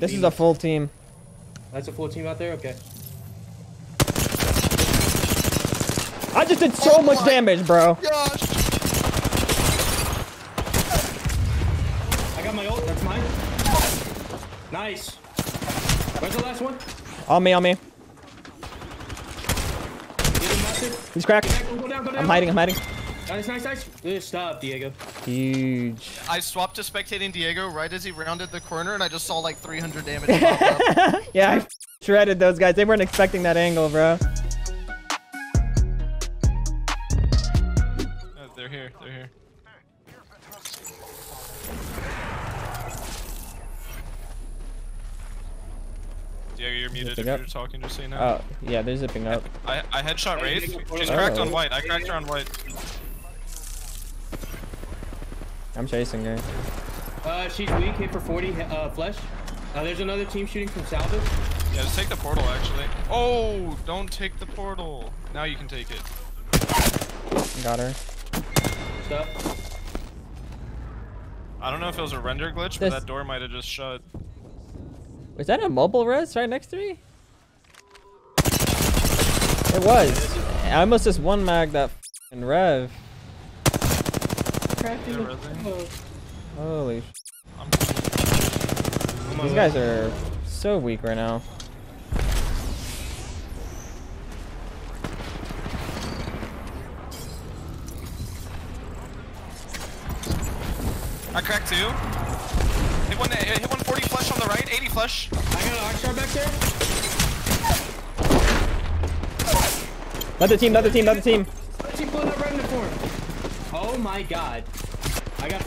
This is a full team. That's a full team out there. Okay. I just did so Oh much damage, bro. Gosh. I got my ult. That's mine. Nice. Where's the last one? On me, on me. Get him, massive. He's cracked. Go, go down, go down. I'm hiding, I'm hiding. Nice, nice, nice. Good stuff, Diego. Huge. I swapped to spectating Diego right as he rounded the corner, and I just saw like 300 damage pop up. Yeah, I shredded those guys. They weren't expecting that angle, bro. Uh, they're here. They're here. Diego, you're muted if Zipping you're talking, just so you know. Oh, yeah, they're zipping up. I, I headshot Hey, Wraith. Diego, She's oh. cracked on Oh. white. I cracked her on white. I'm chasing her. Uh, she's weak. Hit for 40. Uh, flesh. Uh, there's another team shooting from salvage. Yeah, just take the portal, actually. Oh, don't take the portal. Now you can take it. Got her. Stuff. I don't know if it was a render glitch, but This- that door might have just shut. Was that a mobile res right next to me? It was. I almost just one mag that f***ing rev. Cracked in the- really? oh. Holy sh I'm On my These guys are so weak right now. I cracked two. Hit one, eh, hit 140 flush on the right, 80 flush. I got an arc star back there. Another team, another team, another team. Let's see, pulling up right in the form. Oh my god. I got.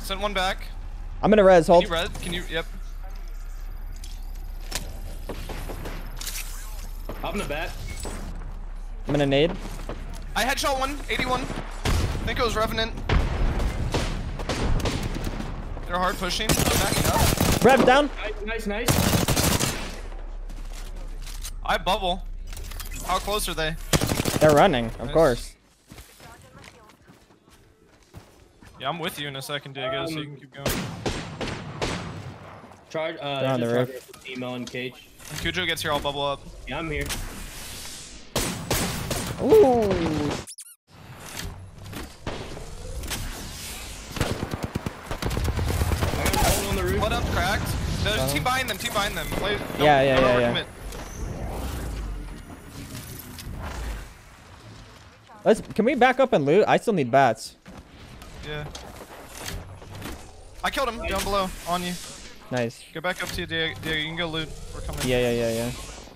Sent one back. I'm gonna res, Can hold. you red? Can you? Yep. Up in the bat. I'm gonna nade. I headshot one, 81. I think it was Revenant. They're hard pushing. I'm backing up. Rev down. Nice, nice, nice. I bubble. How close are they? They're running, of Nice. course. Yeah, I'm with you in a second, Diego, so you can keep going. Charge. Uh, They're on there's the a roof. charger Email and Cage. When Cujo gets here, I'll bubble up. Yeah, I'm here. Ooh. I got a hold on the roof. Blood up, cracked. There's Uh-huh. team behind them, team behind them. Play, don't- Yeah, yeah, don't yeah, yeah. overcommit. Let's. Can we back up and loot? I still need bats. Yeah. I killed him down below, on you. Nice. Go back up to you, Diego. Diego, you can go loot. We're coming. Yeah, yeah, yeah, yeah.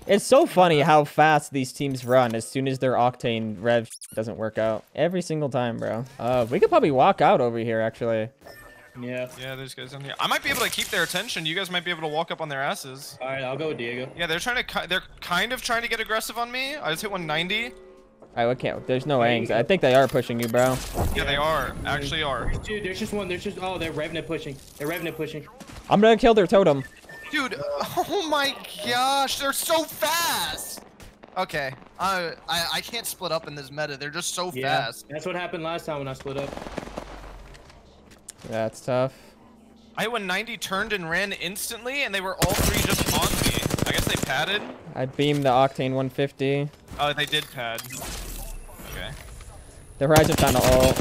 It's so funny how fast these teams run as soon as their octane rev doesn't work out. Every single time, bro. Uh, we could probably walk out over here, actually. Yeah. Yeah, there's guys down here. I might be able to keep their attention. You guys might be able to walk up on their asses. All right, I'll go with Diego. Yeah, they're trying to. They're kind of trying to get aggressive on me. I just hit 190. I can't. There's no angs. I think they are pushing you, bro. Yeah, they are. Actually are. Dude, there's just one. There's just. Oh, they're Revenant pushing. They're Revenant pushing. I'm gonna kill their totem. Dude, oh my gosh, they're so fast. Okay, I, I I can't split up in this meta. They're just so Yeah. fast. That's what happened last time when I split up. That's tough. I hit 190, turned and ran instantly, and they were all three just on me. I guess they padded. I beamed the octane 150. Oh, they did pad. Okay. The horizon found to ult.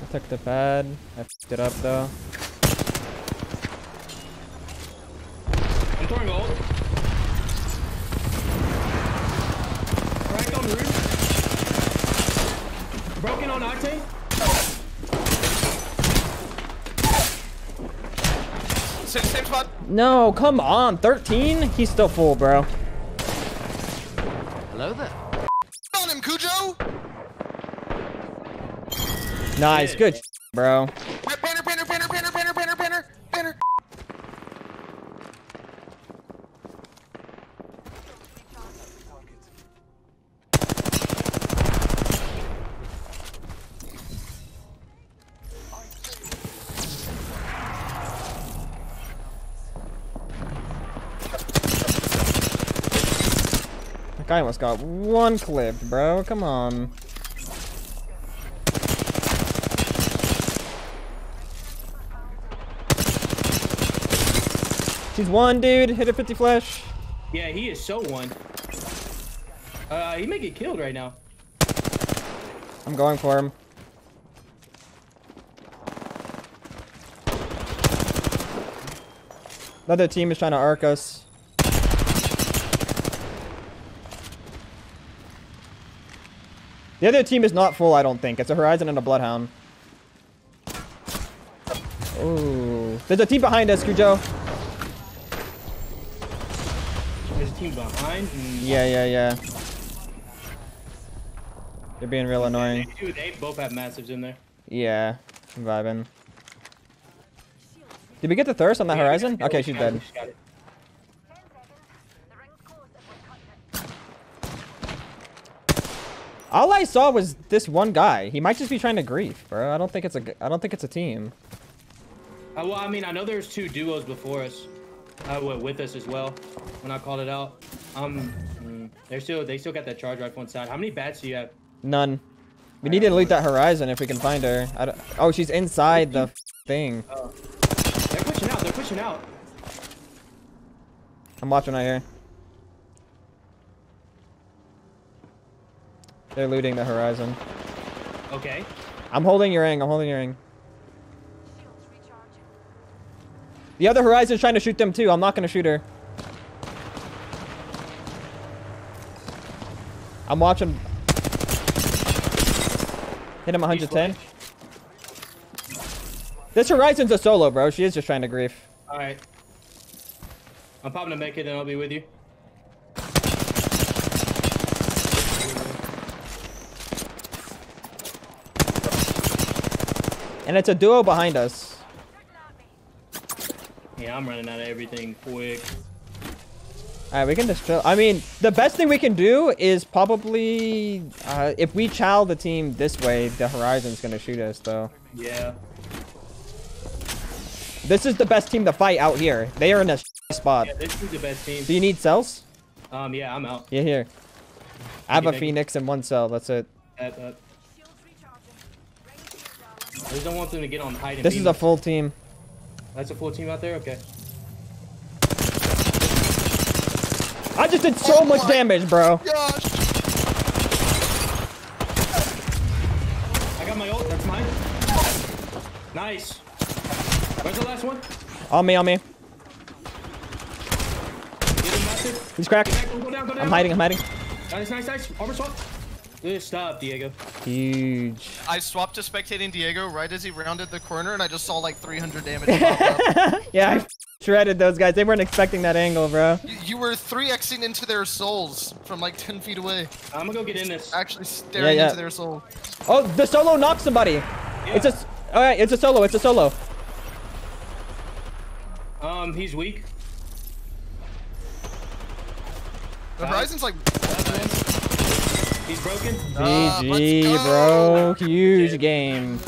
I took the pad. I f***ed it up though. I'm throwing ult. Cracked on the roof. Broken on Octane. Same, same spot. No, come on. 13? He's still full, bro. Hello there. On him, Cujo. Nice. Good, bro. Guy almost got one clipped, bro. Come on. She's one, dude. Hit a 50 flash. Yeah, he is so one. Uh, he may get killed right now. I'm going for him. Another team is trying to arc us. The other team is not full, I don't think. It's a Horizon and a Bloodhound. Ooh. There's a team behind us, Cujo. There's a team behind. Yeah, yeah, yeah. They're being real annoying. They, they both have massives in there. Yeah, I'm vibing. Did we get the thirst on that Horizon? Okay, she's dead. Just got it. All I saw was this one guy. He might just be trying to grief, bro. I don't think it's a. I don't think it's a team. Uh, well, I mean, I know there's two duos before us, uh, wi- with us as well. When I called it out, um, mm, they're still they still got that charge rifle inside. How many bats do you have? None. We need to loot that Horizon if we can find her. I don't, oh, she's inside the thing. They're pushing out. They're pushing out. I'm watching right here. They're looting the Horizon. Okay. I'm holding your ring. I'm holding your ring. The other Horizon's trying to shoot them too. I'm not gonna shoot her. I'm watching. Hit him 110. This Horizon's a solo, bro. She is just trying to grief. All right. I'm popping a make it, and I'll be with you. And it's a duo behind us. Yeah, I'm running out of everything quick. Alright, we can just chill. I mean, the best thing we can do is probably... Uh, if we chow the team this way, the Horizon's gonna shoot us, though. Yeah. This is the best team to fight out here. They are in a spot. Yeah, this is the best team. Do you need cells? Um, yeah, I'm out. Yeah, here. I have a. Phoenix and one cell. That's it. That, that. I just don't want them to get on height. And This beam is a full team. That's a full team out there. Okay. I just did so Oh much damage, bro. Gosh. I got my ult. That's mine. Nice. Where's the last one? On me, on me. Get him massive. He's cracked. Go down, go down. I'm hiding, I'm hiding. Nice, nice, nice. Armor swap. Good stuff, Diego. Huge. I swapped to spectating Diego right as he rounded the corner, and I just saw like 300 damage. pop up. Yeah, I shredded those guys. They weren't expecting that angle, bro. You- you were 3xing into their souls from like 10 feet away. I'm gonna go get in this. Actually staring yeah. into their soul. Oh, the solo knocked somebody. It's a... s- All right, it's a solo. It's a solo. Um, he's weak. The Horizon's like, He's broken. Uh, GG, go. bro. Huge game.